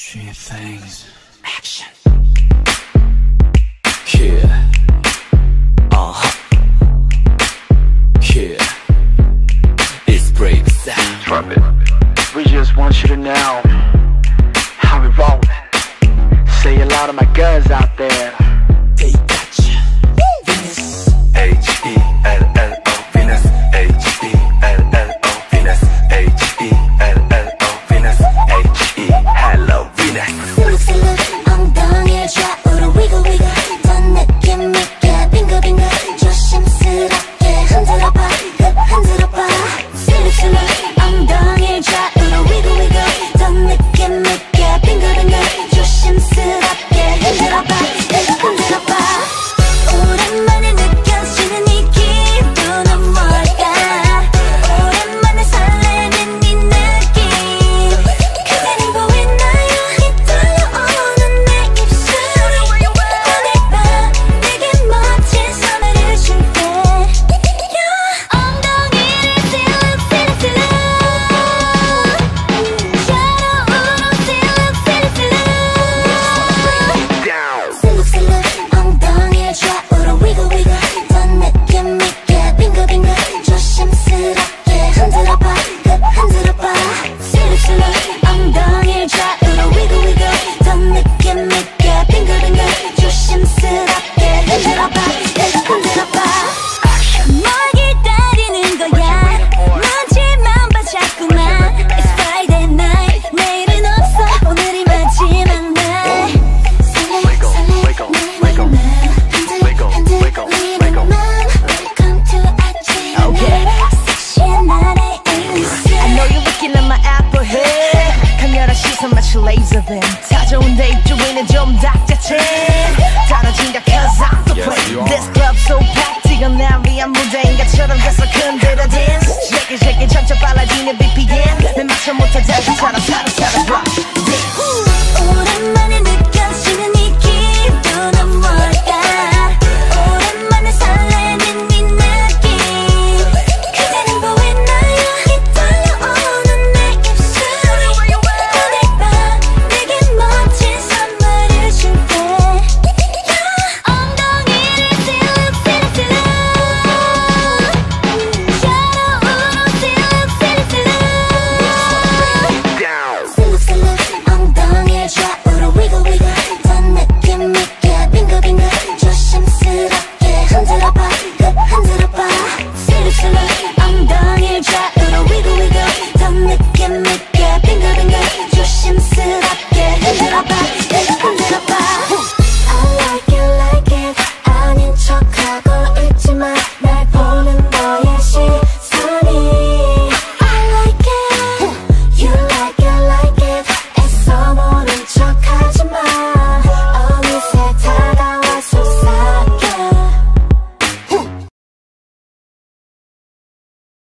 Three things. Action. Yeah. Uh huh. Yeah. It's break sound. Trumpet. We just want you to know how we roll. Say a lot of my guns out there. 나는 좀 닥자친 달아진다 cause I'm the queen. This club so packed. 지금 날 위한 무대인 것처럼 계속